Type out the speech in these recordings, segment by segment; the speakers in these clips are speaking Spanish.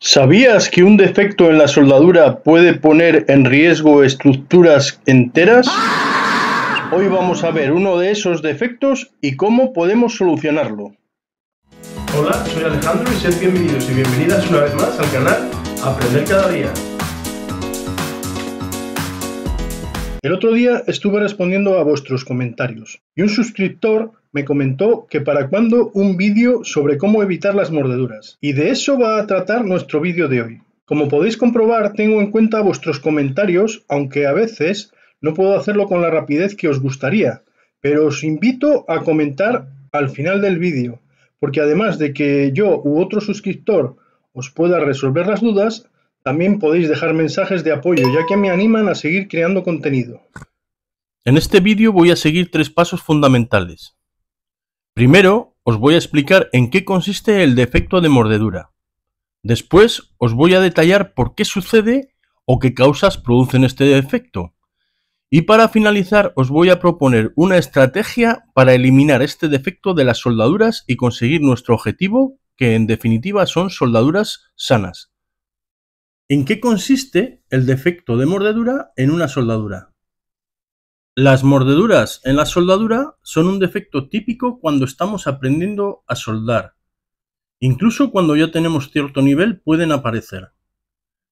¿Sabías que un defecto en la soldadura puede poner en riesgo estructuras enteras? Hoy vamos a ver uno de esos defectos y cómo podemos solucionarlo. Hola, soy Alejandro y sed bienvenidos y bienvenidas una vez más al canal Aprender cada día. El otro día estuve respondiendo a vuestros comentarios y un suscriptor me comentó que para cuándo un vídeo sobre cómo evitar las mordeduras. Y de eso va a tratar nuestro vídeo de hoy. Como podéis comprobar, tengo en cuenta vuestros comentarios, aunque a veces no puedo hacerlo con la rapidez que os gustaría, pero os invito a comentar al final del vídeo, porque además de que yo u otro suscriptor os pueda resolver las dudas, también podéis dejar mensajes de apoyo, ya que me animan a seguir creando contenido. En este vídeo voy a seguir tres pasos fundamentales. Primero, os voy a explicar en qué consiste el defecto de mordedura. Después, os voy a detallar por qué sucede o qué causas producen este defecto. Y para finalizar, os voy a proponer una estrategia para eliminar este defecto de las soldaduras y conseguir nuestro objetivo, que en definitiva son soldaduras sanas. ¿En qué consiste el defecto de mordedura en una soldadura? Las mordeduras en la soldadura son un defecto típico cuando estamos aprendiendo a soldar. Incluso cuando ya tenemos cierto nivel pueden aparecer.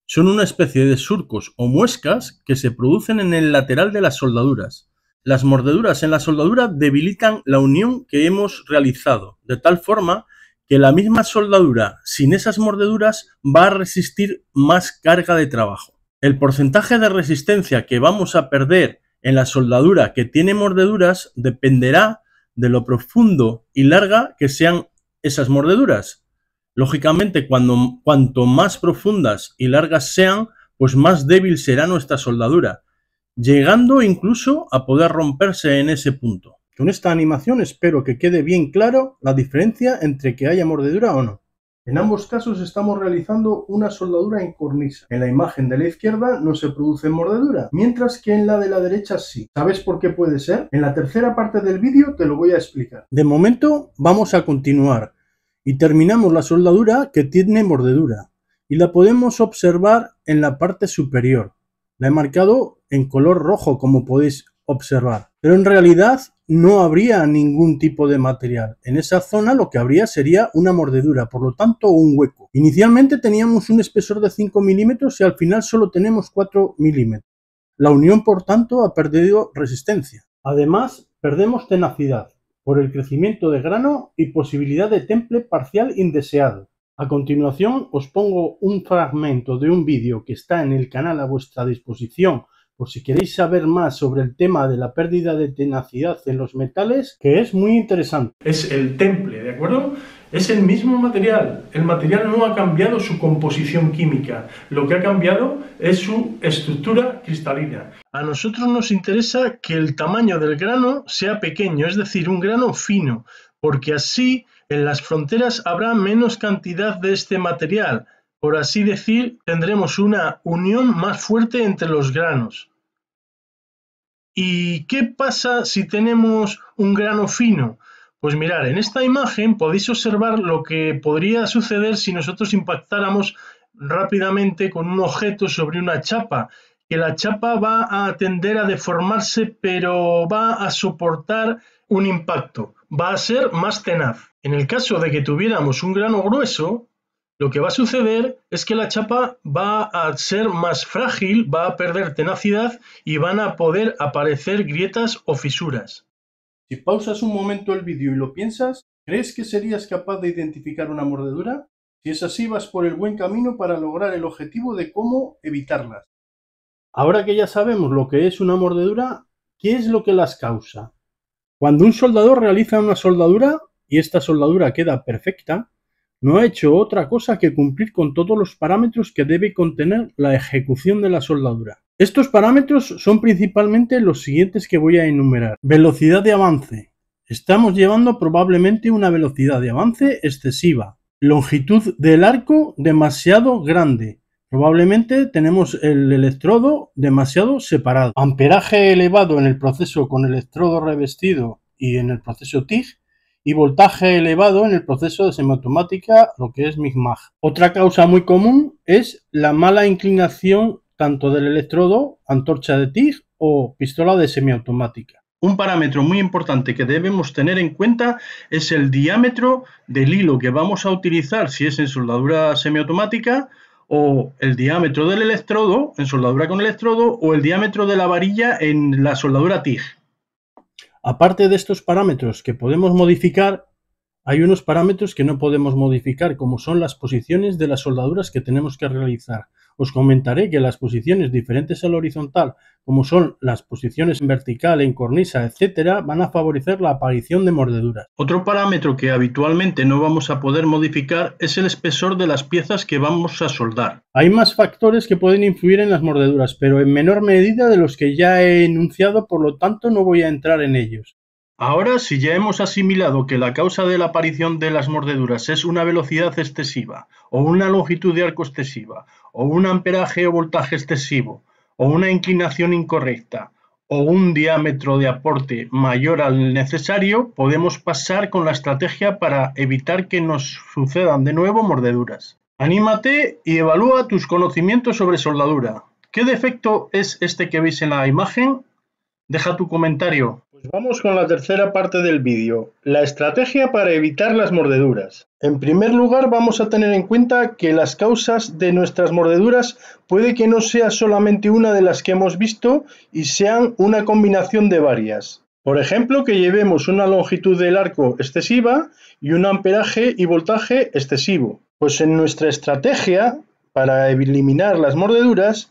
Son una especie de surcos o muescas que se producen en el lateral de las soldaduras. Las mordeduras en la soldadura debilitan la unión que hemos realizado, de tal forma que la misma soldadura sin esas mordeduras va a resistir más carga de trabajo. El porcentaje de resistencia que vamos a perder en la soldadura que tiene mordeduras dependerá de lo profundo y larga que sean esas mordeduras. Lógicamente, cuando, cuanto más profundas y largas sean, pues más débil será nuestra soldadura, llegando incluso a poder romperse en ese punto. Con esta animación espero que quede bien claro la diferencia entre que haya mordedura o no. En ambos casos estamos realizando una soldadura en cornisa. En la imagen de la izquierda no se produce mordedura, mientras que en la de la derecha sí. ¿Sabes por qué puede ser? En la tercera parte del vídeo te lo voy a explicar. De momento vamos a continuar y terminamos la soldadura que tiene mordedura y la podemos observar en la parte superior. La he marcado en color rojo como podéis observar. Pero en realidad no habría ningún tipo de material. En esa zona lo que habría sería una mordedura, por lo tanto un hueco. Inicialmente teníamos un espesor de 5 milímetros y al final solo tenemos 4 milímetros. La unión, por tanto, ha perdido resistencia. Además, perdemos tenacidad por el crecimiento de grano y posibilidad de temple parcial indeseado. A continuación os pongo un fragmento de un vídeo que está en el canal a vuestra disposición por si queréis saber más sobre el tema de la pérdida de tenacidad en los metales, que es muy interesante. Es el temple, ¿de acuerdo? Es el mismo material. El material no ha cambiado su composición química. Lo que ha cambiado es su estructura cristalina. A nosotros nos interesa que el tamaño del grano sea pequeño, es decir, un grano fino, porque así en las fronteras habrá menos cantidad de este material por así decir, tendremos una unión más fuerte entre los granos. ¿Y qué pasa si tenemos un grano fino? Pues mirar, en esta imagen podéis observar lo que podría suceder si nosotros impactáramos rápidamente con un objeto sobre una chapa, que la chapa va a tender a deformarse, pero va a soportar un impacto, va a ser más tenaz. En el caso de que tuviéramos un grano grueso, lo que va a suceder es que la chapa va a ser más frágil, va a perder tenacidad y van a poder aparecer grietas o fisuras. Si pausas un momento el vídeo y lo piensas, ¿crees que serías capaz de identificar una mordedura? Si es así, vas por el buen camino para lograr el objetivo de cómo evitarlas. Ahora que ya sabemos lo que es una mordedura, ¿qué es lo que las causa? Cuando un soldador realiza una soldadura y esta soldadura queda perfecta, no ha hecho otra cosa que cumplir con todos los parámetros que debe contener la ejecución de la soldadura. Estos parámetros son principalmente los siguientes que voy a enumerar. Velocidad de avance. Estamos llevando probablemente una velocidad de avance excesiva. Longitud del arco demasiado grande. Probablemente tenemos el electrodo demasiado separado. Amperaje elevado en el proceso con electrodo revestido y en el proceso TIG y voltaje elevado en el proceso de semiautomática, lo que es MIG-MAG. Otra causa muy común es la mala inclinación tanto del electrodo, antorcha de TIG o pistola de semiautomática. Un parámetro muy importante que debemos tener en cuenta es el diámetro del hilo que vamos a utilizar si es en soldadura semiautomática o el diámetro del electrodo en soldadura con electrodo o el diámetro de la varilla en la soldadura TIG. Aparte de estos parámetros que podemos modificar, hay unos parámetros que no podemos modificar, como son las posiciones de las soldaduras que tenemos que realizar. Os comentaré que las posiciones diferentes al horizontal, como son las posiciones en vertical, en cornisa, etcétera, van a favorecer la aparición de mordeduras. Otro parámetro que habitualmente no vamos a poder modificar es el espesor de las piezas que vamos a soldar. Hay más factores que pueden influir en las mordeduras, pero en menor medida de los que ya he enunciado, por lo tanto no voy a entrar en ellos. Ahora, si ya hemos asimilado que la causa de la aparición de las mordeduras es una velocidad excesiva, o una longitud de arco excesiva, o un amperaje o voltaje excesivo, o una inclinación incorrecta, o un diámetro de aporte mayor al necesario, podemos pasar con la estrategia para evitar que nos sucedan de nuevo mordeduras. Anímate y evalúa tus conocimientos sobre soldadura. ¿Qué defecto es este que veis en la imagen? Deja tu comentario. Pues vamos con la tercera parte del vídeo, la estrategia para evitar las mordeduras. En primer lugar vamos a tener en cuenta que las causas de nuestras mordeduras puede que no sea solamente una de las que hemos visto y sean una combinación de varias. Por ejemplo, que llevemos una longitud del arco excesiva y un amperaje y voltaje excesivo. Pues en nuestra estrategia para eliminar las mordeduras,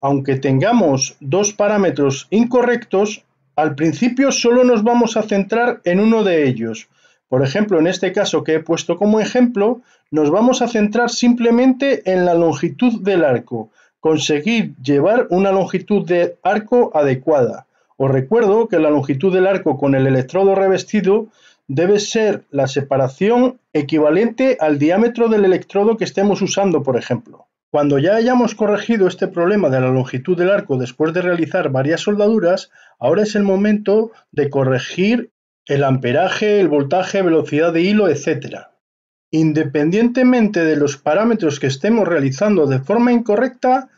aunque tengamos dos parámetros incorrectos, al principio solo nos vamos a centrar en uno de ellos. Por ejemplo, en este caso que he puesto como ejemplo, nos vamos a centrar simplemente en la longitud del arco, conseguir llevar una longitud de arco adecuada. Os recuerdo que la longitud del arco con el electrodo revestido debe ser la separación equivalente al diámetro del electrodo que estemos usando, por ejemplo. Cuando ya hayamos corregido este problema de la longitud del arco después de realizar varias soldaduras, ahora es el momento de corregir el amperaje, el voltaje, velocidad de hilo, etc. Independientemente de los parámetros que estemos realizando de forma incorrecta,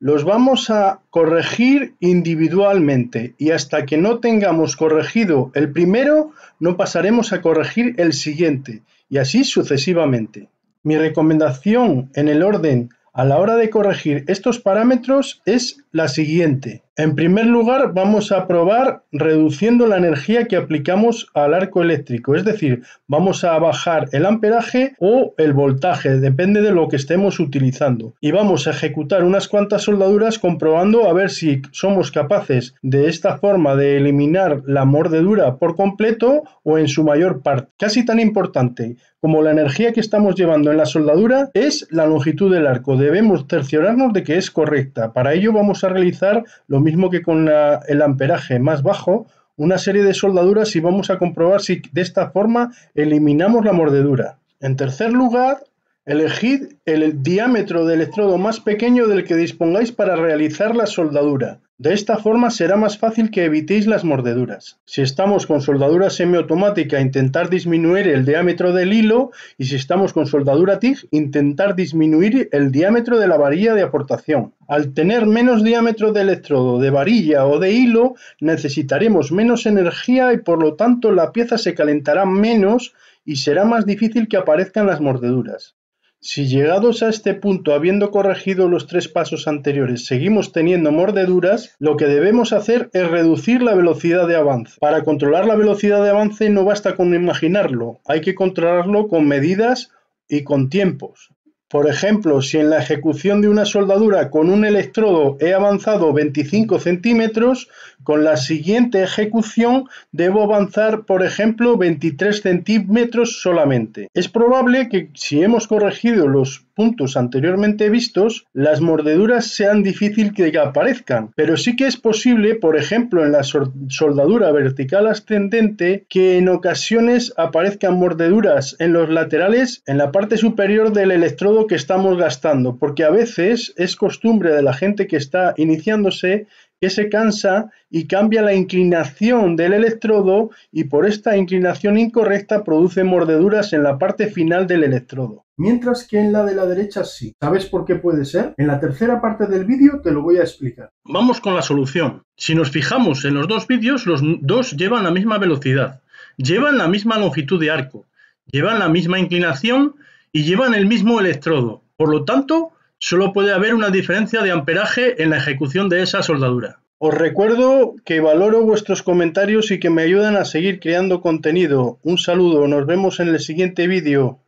los vamos a corregir individualmente y hasta que no tengamos corregido el primero, no pasaremos a corregir el siguiente y así sucesivamente. Mi recomendación en el orden a la hora de corregir estos parámetros es la siguiente. En primer lugar, vamos a probar reduciendo la energía que aplicamos al arco eléctrico, es decir, vamos a bajar el amperaje o el voltaje, depende de lo que estemos utilizando. Y vamos a ejecutar unas cuantas soldaduras comprobando a ver si somos capaces de esta forma de eliminar la mordedura por completo o en su mayor parte. Casi tan importante como la energía que estamos llevando en la soldadura es la longitud del arco. Debemos cerciorarnos de que es correcta. Para ello vamos a realizar lo mismo que con el amperaje más bajo, una serie de soldaduras y vamos a comprobar si de esta forma eliminamos la mordedura. En tercer lugar, elegid el diámetro del electrodo más pequeño del que dispongáis para realizar la soldadura. De esta forma será más fácil que evitéis las mordeduras. Si estamos con soldadura semiautomática, intentar disminuir el diámetro del hilo y si estamos con soldadura TIG, intentar disminuir el diámetro de la varilla de aportación. Al tener menos diámetro de electrodo, de varilla o de hilo, necesitaremos menos energía y por lo tanto la pieza se calentará menos y será más difícil que aparezcan las mordeduras. Si llegados a este punto, habiendo corregido los tres pasos anteriores, seguimos teniendo mordeduras, lo que debemos hacer es reducir la velocidad de avance. Para controlar la velocidad de avance no basta con imaginarlo, hay que controlarlo con medidas y con tiempos. Por ejemplo, si en la ejecución de una soldadura con un electrodo he avanzado 25 centímetros, con la siguiente ejecución debo avanzar, por ejemplo, 23 centímetros solamente. Es probable que si hemos corregido los puntos anteriormente vistos, las mordeduras sean difíciles que aparezcan, pero sí que es posible, por ejemplo, en la soldadura vertical ascendente, que en ocasiones aparezcan mordeduras en los laterales, en la parte superior del electrodo que estamos gastando, porque a veces es costumbre de la gente que está iniciándose que se cansa y cambia la inclinación del electrodo y por esta inclinación incorrecta produce mordeduras en la parte final del electrodo. Mientras que en la de la derecha sí. ¿Sabes por qué puede ser? En la tercera parte del vídeo te lo voy a explicar. Vamos con la solución. Si nos fijamos en los dos vídeos, los dos llevan la misma velocidad, llevan la misma longitud de arco, llevan la misma inclinación y llevan el mismo electrodo. Por lo tanto, solo puede haber una diferencia de amperaje en la ejecución de esa soldadura. Os recuerdo que valoro vuestros comentarios y que me ayudan a seguir creando contenido. Un saludo, nos vemos en el siguiente vídeo.